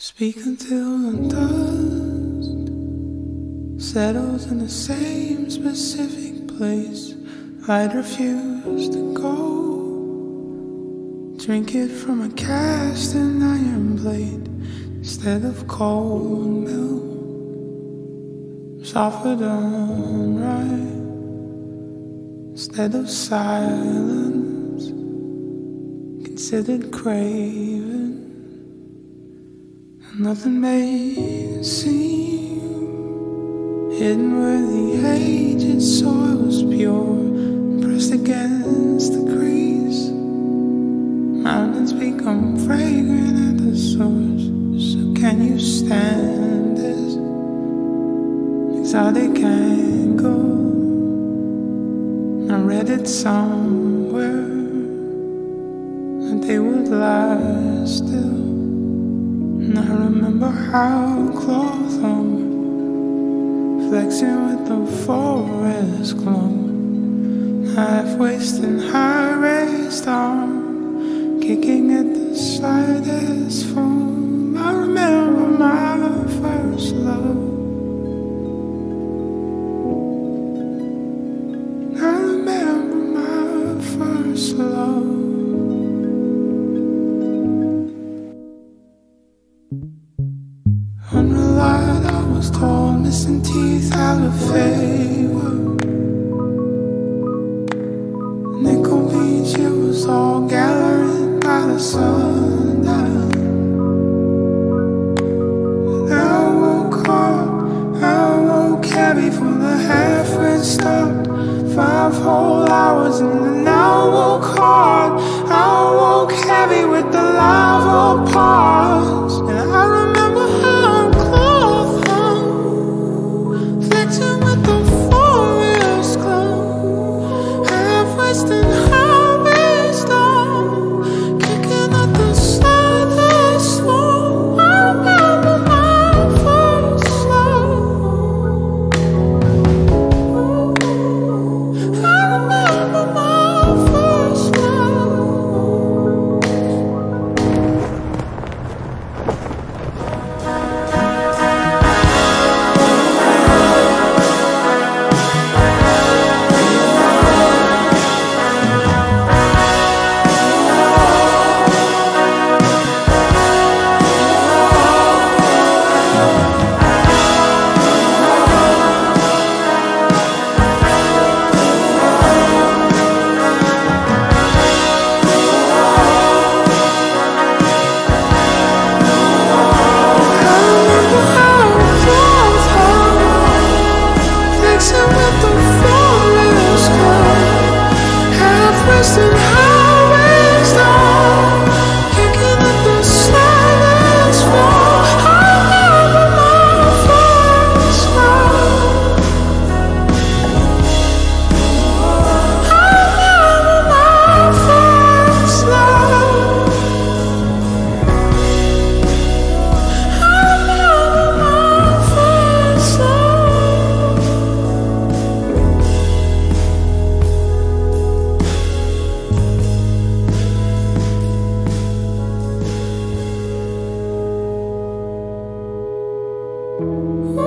Speak until the dust settles in the same specific place. I'd refuse to go. Drink it from a cast and iron blade instead of cold milk. Suffer done right instead of silence. Considered craving. Nothing may seem hidden where the aged soil was pure, pressed against the crease. Mountains become fragrant at the source. So can you stand this exotic angle? I read it somewhere that they would last still. I remember how cloth hung, flexing with the forest glow. Half wasting high raised arm, kicking at the slightest foam. I remember my first love. Was told, missing teeth out of favor. Nickel Beach, it was all gathering by the sundown. I woke up, I woke heavy from the half and stopped. Five whole hours and then I woke hard. I woke heavy with the lava pause. Half western Oh